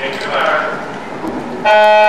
Thank you, Larry.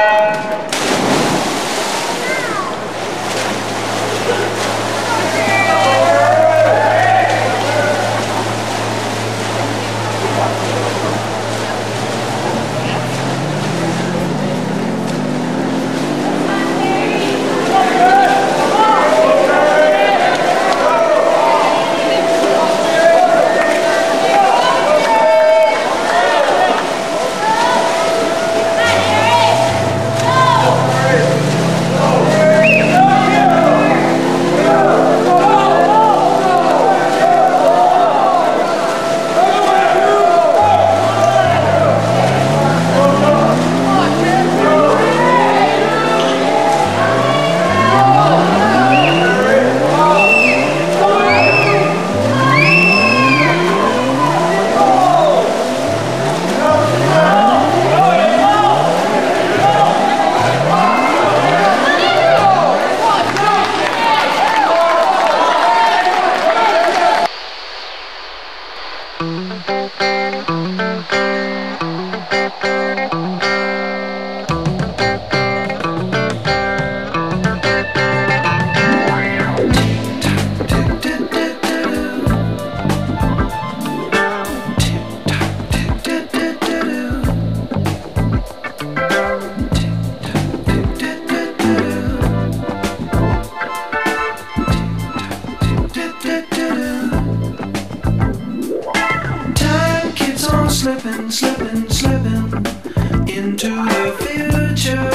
slipping, slipping, slipping into the future.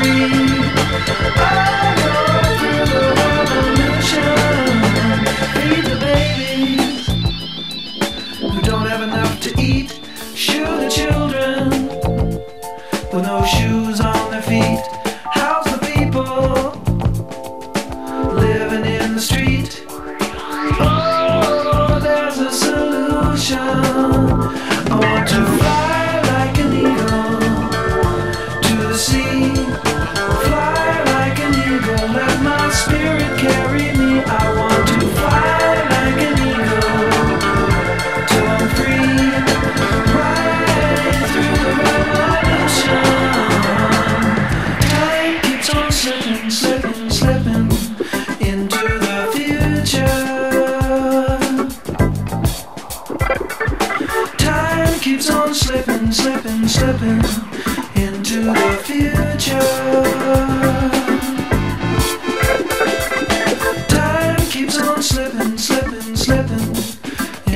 free.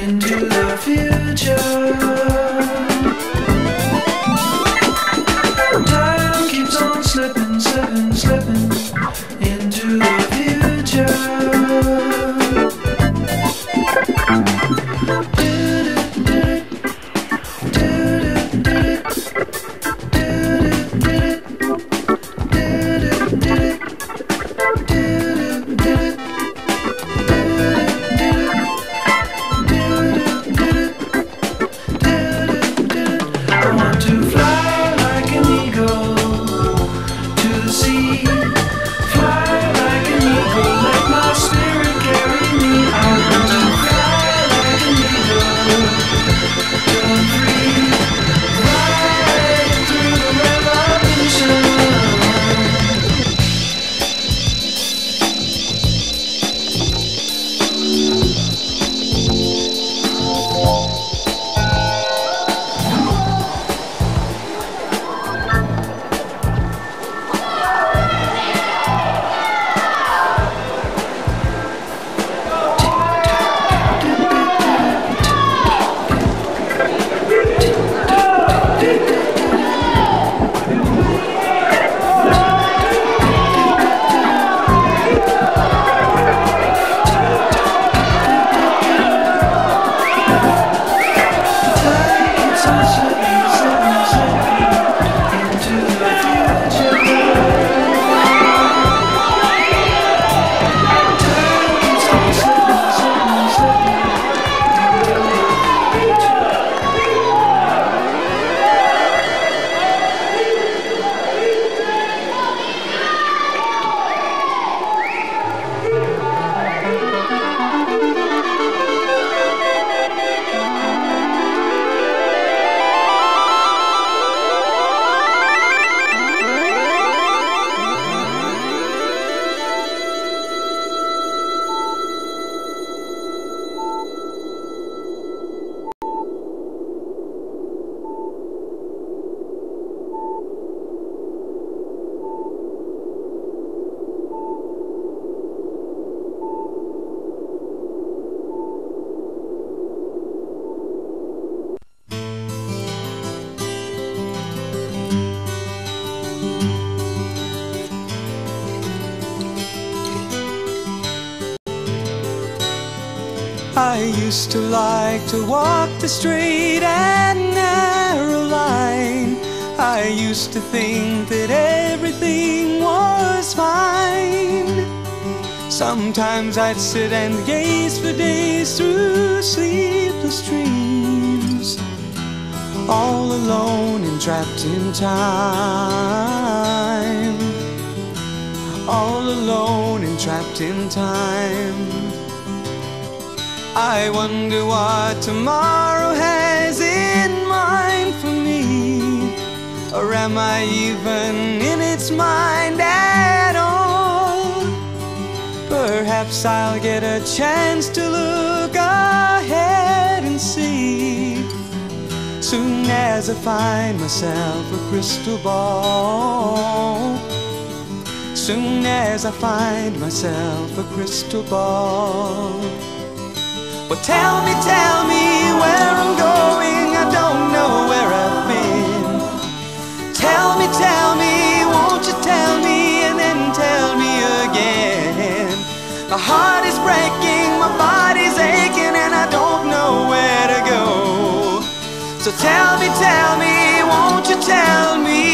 into power to fly. Used to like to walk the straight and narrow line. I used to think that everything was fine. Sometimes I'd sit and gaze for days through sleepless dreams, all alone and trapped in time. All alone and trapped in time. I wonder what tomorrow has in mind for me. Or am I even in its mind at all? Perhaps I'll get a chance to look ahead and see. Soon as I find myself a crystal ball. Soon as I find myself a crystal ball. Tell me, tell me where I'm going. I don't know where I've been. Tell me, tell me, won't you tell me and then tell me again? My heart is breaking, my body's aching, and I don't know where to go. So tell me, tell me, won't you tell me?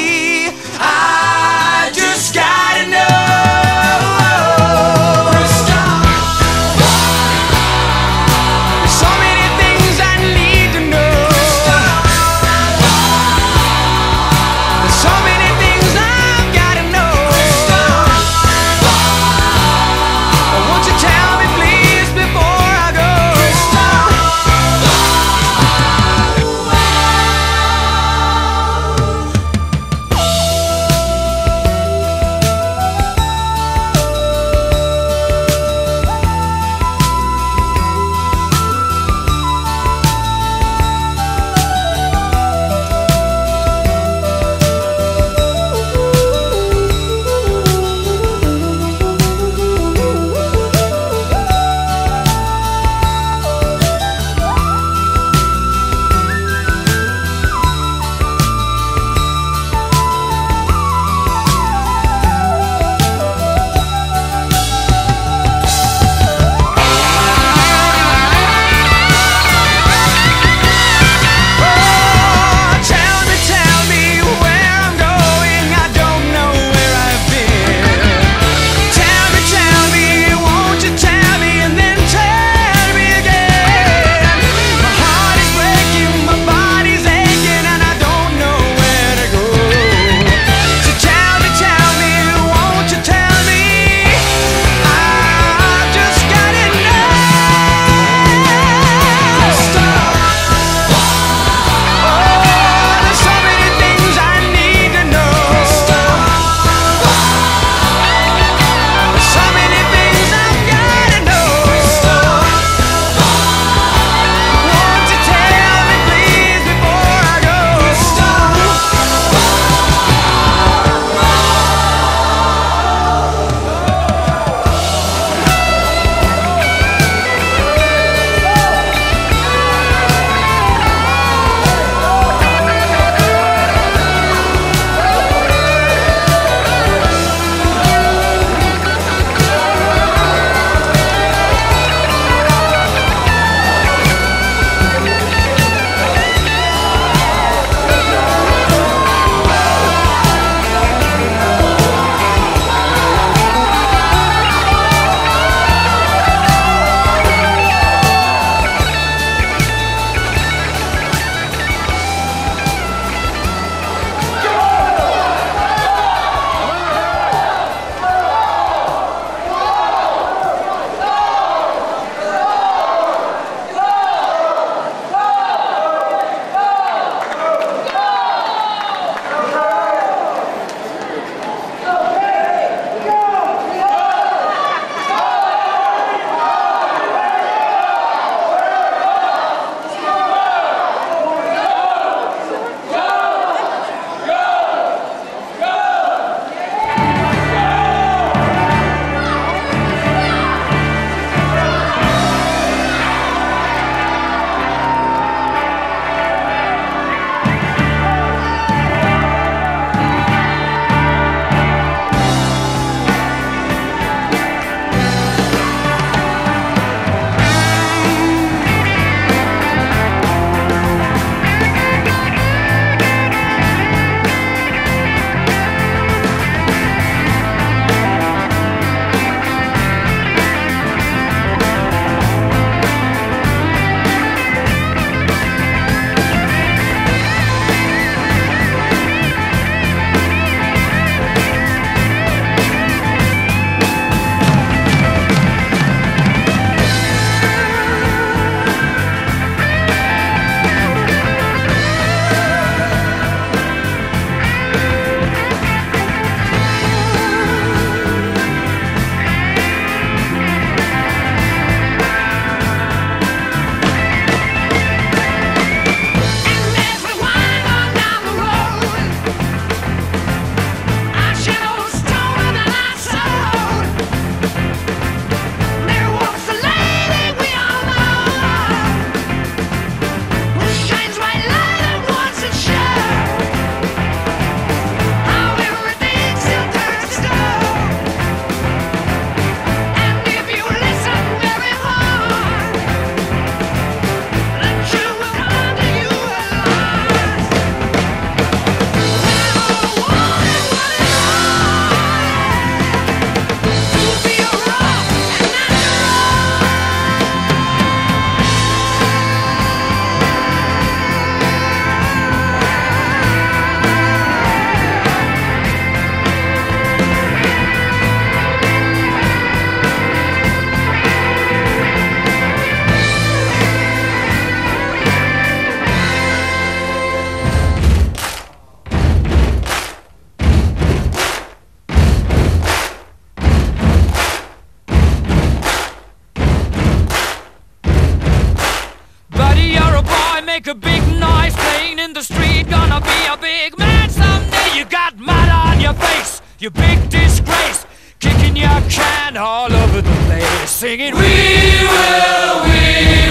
Singing, We will, we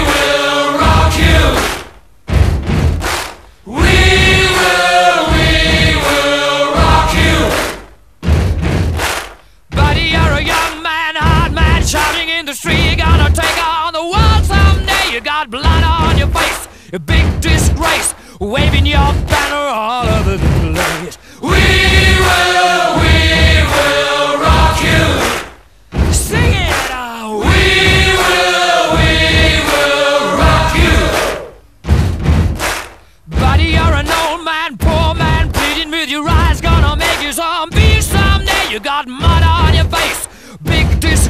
will rock you. We will, we will rock you. Buddy, you're a young man, hard man, shouting in the street. You're gonna take on the world someday. You got blood on your face, a big disgrace, waving your banner all over the place.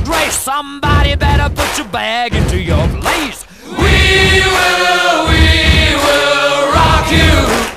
Disgrace. Somebody better put your bag into your place. We will, we will rock you.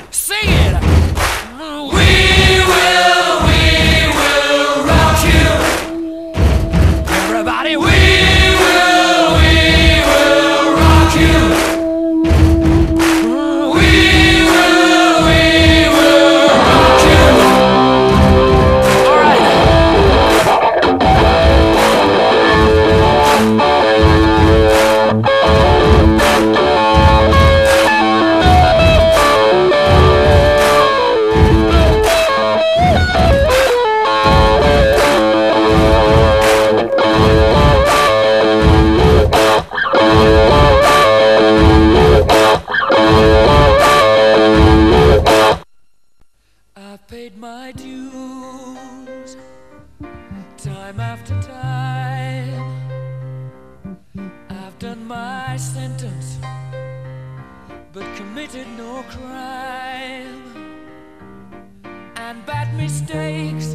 And bad mistakes,